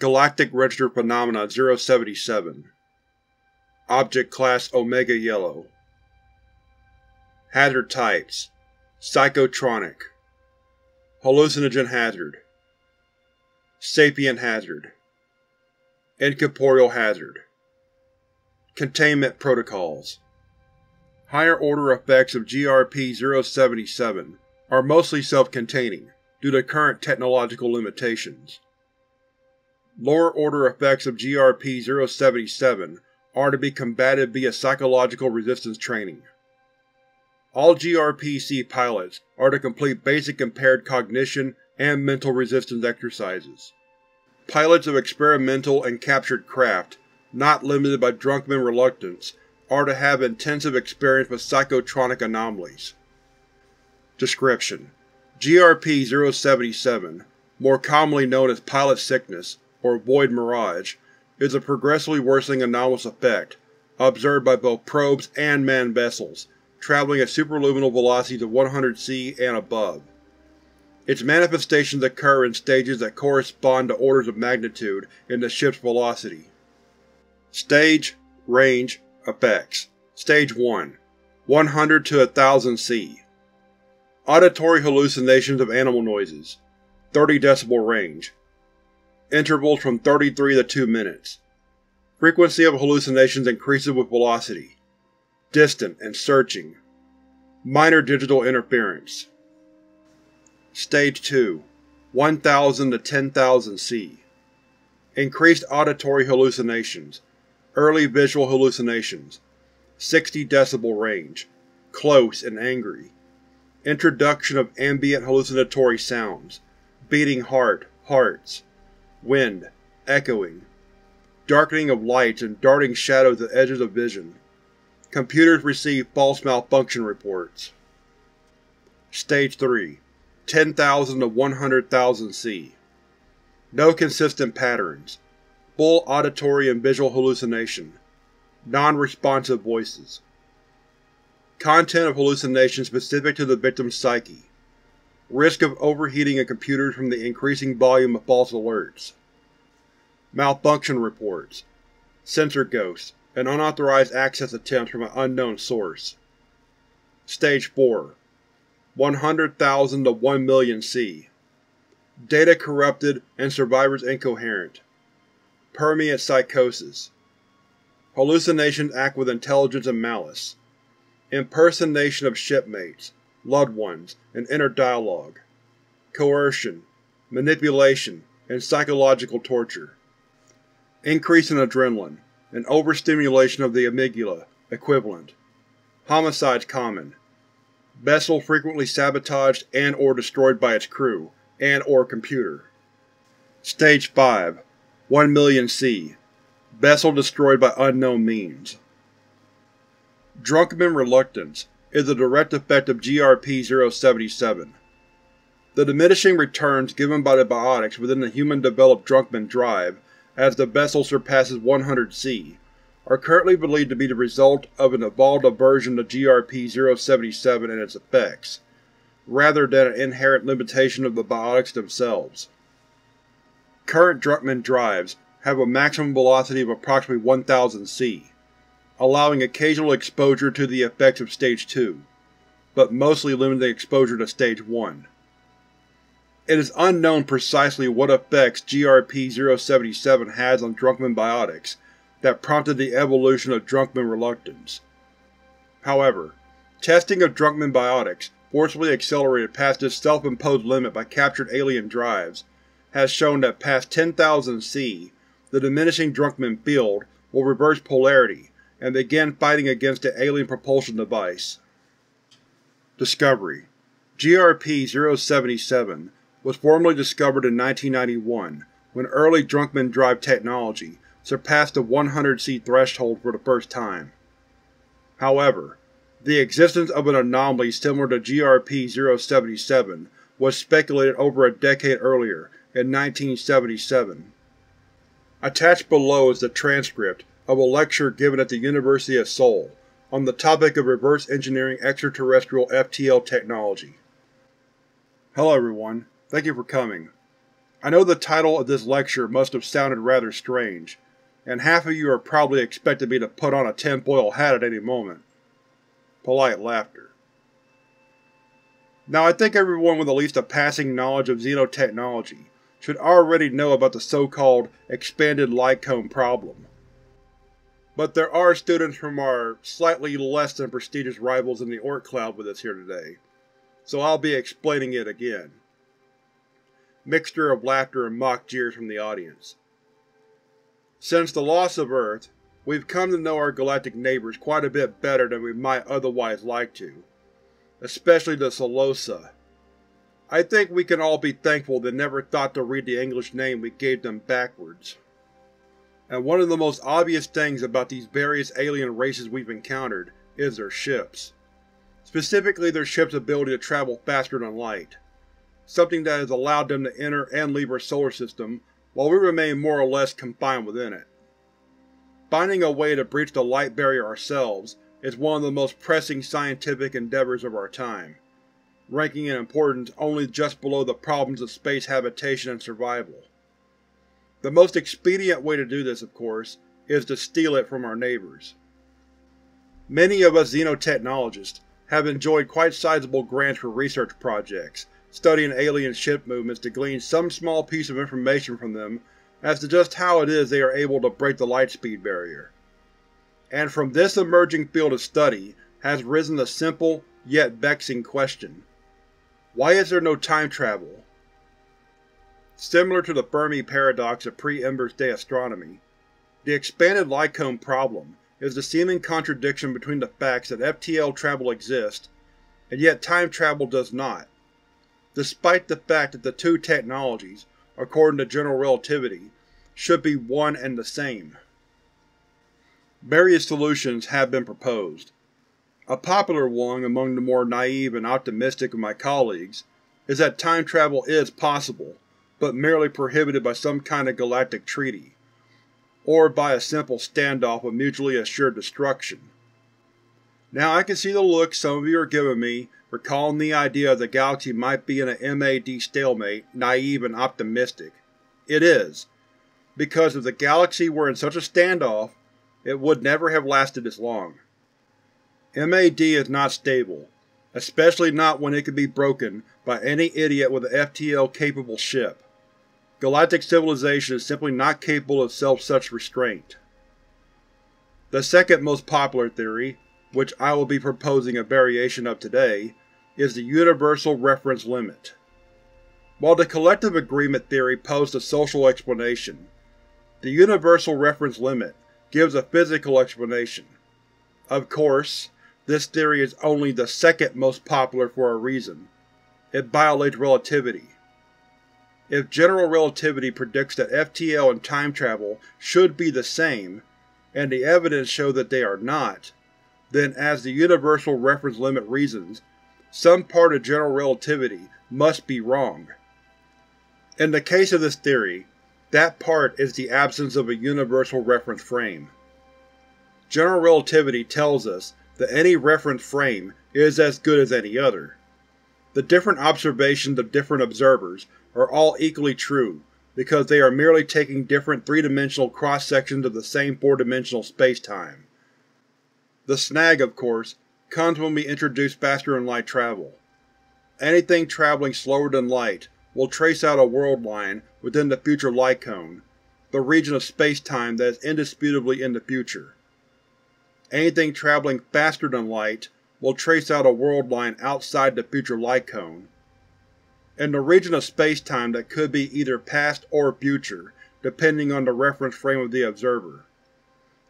Galactic Register Phenomena 077 Object Class Omega Yellow. Hazard Types. Psychotronic. Hallucinogen Hazard. Sapient Hazard. Incorporeal Hazard. Containment Protocols. Higher order effects of GRP-077 are mostly self-containing due to current technological limitations. Lower order effects of GRP-077 are to be combated via psychological resistance training. All GRPC pilots are to complete basic impaired cognition and mental resistance exercises. Pilots of experimental and captured craft, not limited by Drunkman reluctance, are to have intensive experience with psychotronic anomalies. Description: GRP-077, more commonly known as pilot sickness or void mirage, is a progressively worsening anomalous effect, observed by both probes and manned vessels, traveling at superluminal velocities of 100 c and above. Its manifestations occur in stages that correspond to orders of magnitude in the ship's velocity. Stage, Range, Effects Stage 1 100 to 1000 c Auditory hallucinations of animal noises 30 dB range Intervals from 33 to 2 minutes. Frequency of hallucinations increases with velocity Distant and searching Minor digital interference. Stage 2 1000 to 10,000 c. Increased auditory hallucinations Early visual hallucinations 60 dB range Close and angry. Introduction of ambient hallucinatory sounds beating heart, hearts wind, echoing darkening of lights and darting shadows at edges of vision. Computers receive false malfunction reports. Stage 3 10,000 to 100,000 c No consistent patterns full auditory and visual hallucination, non-responsive voices. Content of hallucination specific to the victim's psyche. Risk of overheating of computers from the increasing volume of false alerts. Malfunction reports. Sensor ghosts, and unauthorized access attempts from an unknown source. Stage 4 100,000 to 1 million C Data corrupted and survivors incoherent. Permeate psychosis. Hallucinations act with intelligence and malice. Impersonation of shipmates, loved ones, and inner dialogue. Coercion, manipulation, and psychological torture. Increase in adrenaline, and overstimulation of the amygdala, equivalent. Homicides common. Vessel frequently sabotaged and or destroyed by its crew, and or computer. Stage 5 1 million C. Vessel destroyed by unknown means. Drunkman reluctance is a direct effect of GRP-077. The diminishing returns given by the biotics within the human-developed Drunkman drive as the vessel surpasses 100 C are currently believed to be the result of an evolved aversion to GRP-077 and its effects, rather than an inherent limitation of the biotics themselves. Current Drunkman drives have a maximum velocity of approximately 1000 c, allowing occasional exposure to the effects of Stage 2, but mostly limiting exposure to Stage 1. It is unknown precisely what effects GRP-077 has on Drunkman biotics that prompted the evolution of Drunkman reluctance. However, testing of Drunkman biotics, forcibly accelerated past this self-imposed limit by captured alien drives, has shown that past 10,000 C, the diminishing Drunkman field will reverse polarity and begin fighting against the alien propulsion device. Discovery GRP-077 was formally discovered in 1991 when early Drunkman drive technology surpassed the 100 C threshold for the first time. However, the existence of an anomaly similar to GRP-077 was speculated over a decade earlier in 1977. Attached below is the transcript of a lecture given at the University of Sol on the topic of reverse engineering extraterrestrial FTL technology. Hello everyone, thank you for coming. I know the title of this lecture must have sounded rather strange, and half of you are probably expecting me to put on a tinfoil hat at any moment. Polite laughter. Now I think everyone with at least a passing knowledge of xenotechnology should already know about the so-called expanded cone problem. But there are students from our slightly less than prestigious rivals in the Oort cloud with us here today, so I'll be explaining it again. Mixture of laughter and mock jeers from the audience. Since the loss of Earth, we've come to know our galactic neighbors quite a bit better than we might otherwise like to, especially the Solosa. I think we can all be thankful they never thought to read the English name we gave them backwards. And one of the most obvious things about these various alien races we've encountered is their ships. Specifically their ship's ability to travel faster than light, something that has allowed them to enter and leave our solar system while we remain more or less confined within it. Finding a way to breach the light barrier ourselves is one of the most pressing scientific endeavors of our time, ranking in importance only just below the problems of space habitation and survival. The most expedient way to do this, of course, is to steal it from our neighbors. Many of us xenotechnologists have enjoyed quite sizable grants for research projects, studying alien ship movements to glean some small piece of information from them as to just how it is they are able to break the light speed barrier. And from this emerging field of study has risen the simple, yet vexing question. Why is there no time travel? Similar to the Fermi paradox of pre-Embers Day astronomy, the expanded light problem is the seeming contradiction between the facts that FTL travel exists, and yet time travel does not despite the fact that the two technologies, according to general relativity, should be one and the same. Various solutions have been proposed. A popular one among the more naive and optimistic of my colleagues is that time travel is possible, but merely prohibited by some kind of galactic treaty, or by a simple standoff of mutually assured destruction. Now I can see the look some of you are giving me recalling the idea the galaxy might be in a MAD stalemate, naive and optimistic. It is, because if the galaxy were in such a standoff, it would never have lasted this long. MAD is not stable, especially not when it can be broken by any idiot with an FTL-capable ship. Galactic civilization is simply not capable of self-such restraint. The second most popular theory, which I will be proposing a variation of today, is the universal reference limit. While the collective agreement theory posed a social explanation, the universal reference limit gives a physical explanation. Of course, this theory is only the second most popular for a reason. It violates relativity. If general relativity predicts that FTL and time travel should be the same, and the evidence shows that they are not, then as the universal reference limit reasons, some part of general relativity must be wrong. In the case of this theory, that part is the absence of a universal reference frame. General relativity tells us that any reference frame is as good as any other. The different observations of different observers are all equally true because they are merely taking different three-dimensional cross-sections of the same four-dimensional spacetime. The snag, of course, comes when we introduce faster-than-light travel. Anything traveling slower than light will trace out a world line within the future light cone, the region of spacetime that is indisputably in the future. Anything traveling faster than light will trace out a world line outside the future light cone, and the region of spacetime that could be either past or future, depending on the reference frame of the observer.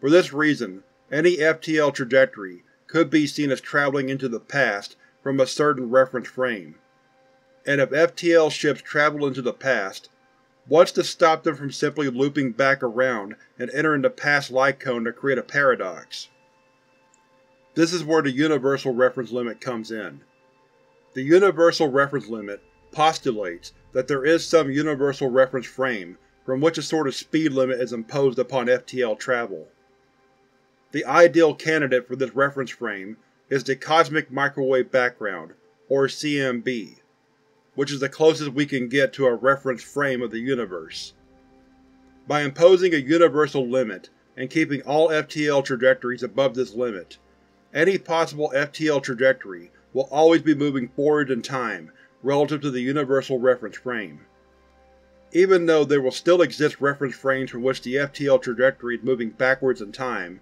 For this reason, any FTL trajectory could be seen as traveling into the past from a certain reference frame. And if FTL ships travel into the past, what's to stop them from simply looping back around and entering the past light cone to create a paradox? This is where the universal reference limit comes in. The universal reference limit postulates that there is some universal reference frame from which a sort of speed limit is imposed upon FTL travel. The ideal candidate for this reference frame is the Cosmic Microwave Background, or CMB. which is the closest we can get to a reference frame of the universe. By imposing a universal limit, and keeping all FTL trajectories above this limit, any possible FTL trajectory will always be moving forward in time relative to the universal reference frame. Even though there will still exist reference frames from which the FTL trajectory is moving backwards in time,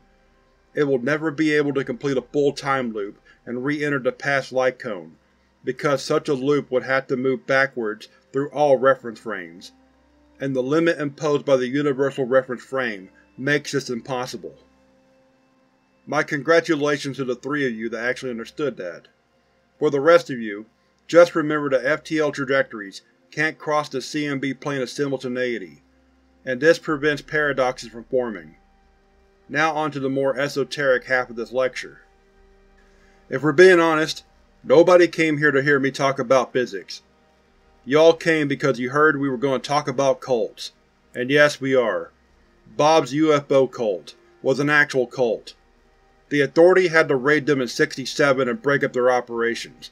it will never be able to complete a full time loop and re-enter the past light cone, because such a loop would have to move backwards through all reference frames, and the limit imposed by the universal reference frame makes this impossible. My congratulations to the three of you that actually understood that. For the rest of you, just remember that FTL trajectories can't cross the CMB plane of simultaneity, and this prevents paradoxes from forming. Now on to the more esoteric half of this lecture. If we're being honest, nobody came here to hear me talk about physics. Y'all came because you heard we were going to talk about cults. And yes, we are. Bob's UFO cult was an actual cult. The Authority had to raid them in 67 and break up their operations.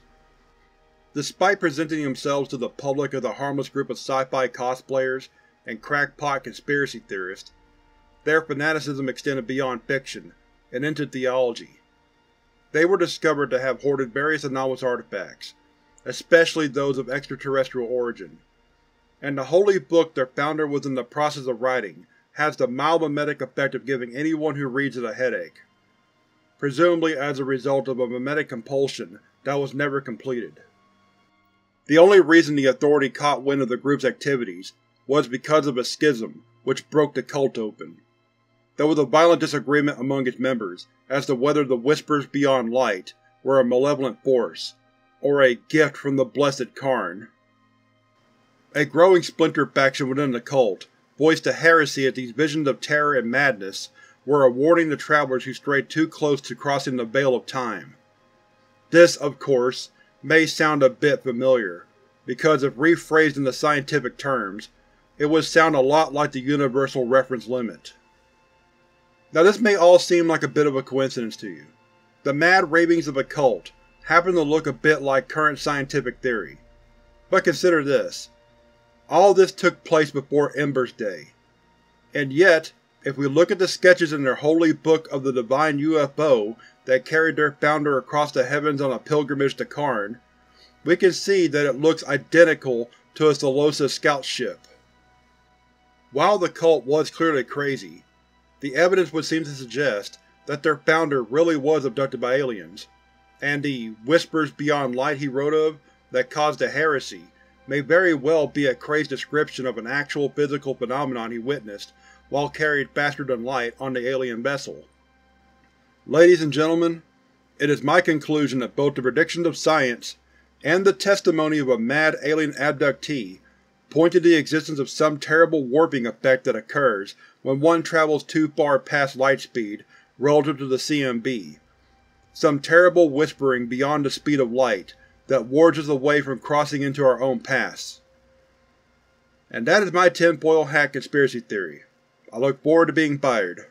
Despite presenting themselves to the public as a harmless group of sci-fi cosplayers and crackpot conspiracy theorists, their fanaticism extended beyond fiction, and into theology. They were discovered to have hoarded various anomalous artifacts, especially those of extraterrestrial origin, and the holy book their founder was in the process of writing has the mild mimetic effect of giving anyone who reads it a headache, presumably as a result of a mimetic compulsion that was never completed. The only reason the Authority caught wind of the group's activities was because of a schism which broke the cult open. There was a violent disagreement among its members as to whether the Whispers Beyond Light were a malevolent force, or a gift from the Blessed Karn. A growing splinter faction within the cult voiced a heresy that these visions of terror and madness were a warning to travelers who strayed too close to crossing the veil of time. This, of course, may sound a bit familiar, because if rephrased in the scientific terms, it would sound a lot like the universal reference limit. Now this may all seem like a bit of a coincidence to you. The mad ravings of a cult happen to look a bit like current scientific theory. But consider this. All this took place before Ember's day. And yet, if we look at the sketches in their holy book of the divine UFO that carried their founder across the heavens on a pilgrimage to Karn, we can see that it looks identical to a Seleucus scout ship. While the cult was clearly crazy, the evidence would seem to suggest that their founder really was abducted by aliens, and the whispers beyond light he wrote of that caused the heresy may very well be a crazed description of an actual physical phenomenon he witnessed while carried faster than light on the alien vessel. Ladies and gentlemen, it is my conclusion that both the predictions of science and the testimony of a mad alien abductee point to the existence of some terrible warping effect that occurs when one travels too far past light speed relative to the CMB, some terrible whispering beyond the speed of light that wards us away from crossing into our own paths. And that is my tinfoil hat conspiracy theory. I look forward to being fired.